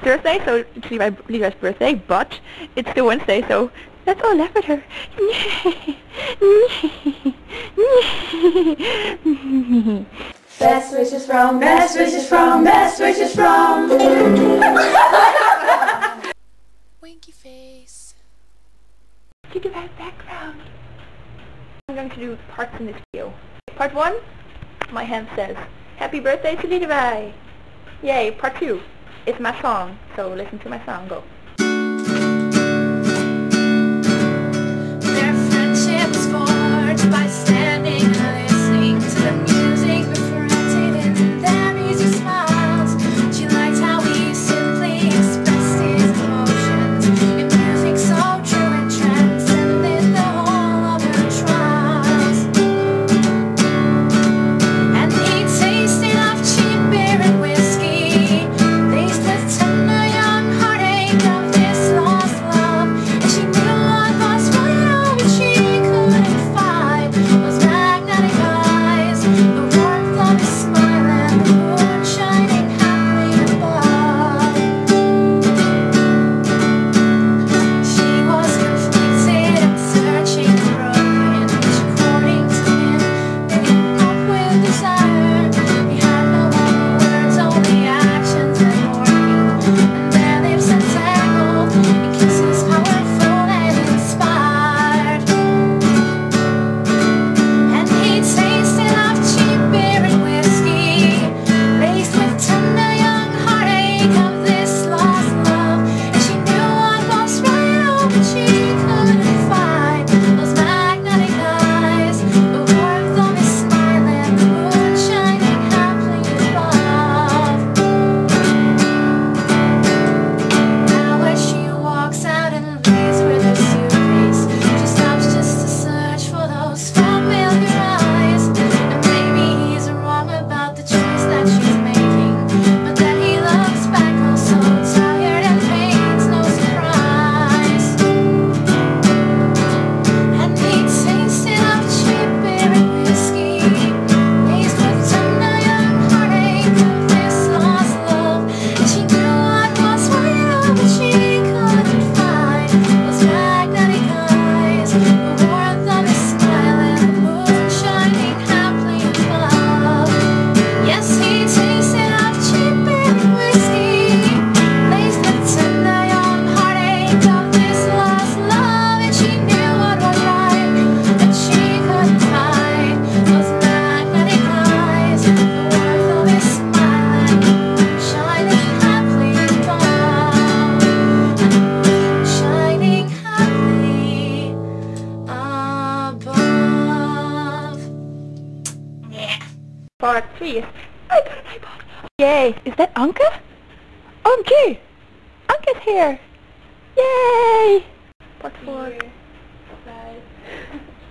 Thursday, so it's Lidewij's birthday, but it's still Wednesday, so let's all laugh at her. best wishes from, best wishes from, best wishes from. Winky face. Think about background. I'm going to do parts in this video. Part 1, my hand says, Happy birthday to Lidewij! Yay, part 2 it's my song, so listen to my song, go. Their friendship's forged by Part 3 I got an iPod! Yay! Is that Anka? OMG! Anka's here! Yay! Part 4. Yeah.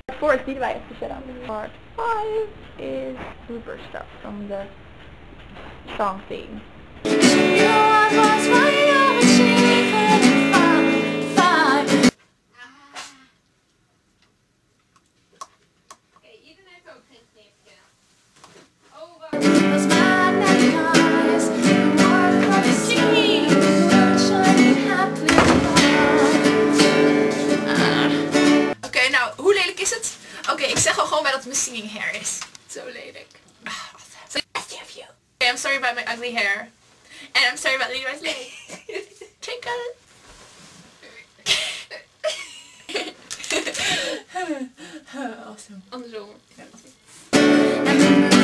Part 4 is Lidewij even shut up. Part 5 is Uber stuff from the song theme. sorry about my ugly hair. And I'm sorry about Lidewij's leg. Take out awesome. On the door. Yeah.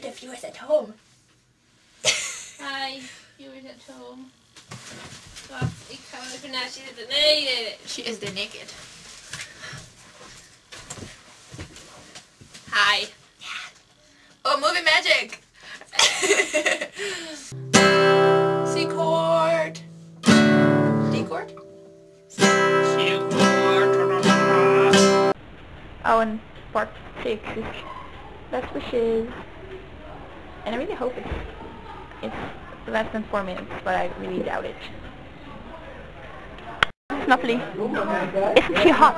to the viewers at home. Hi, viewers at home. God, ik ga even naar. She is the naked. Hi. Yeah. Oh, movie magic! C chord. D chord. C chord. Oh, and part six is best wishes. And I really hope it's, it's less than four minutes, but I really doubt it. Snuffly. It's too hot.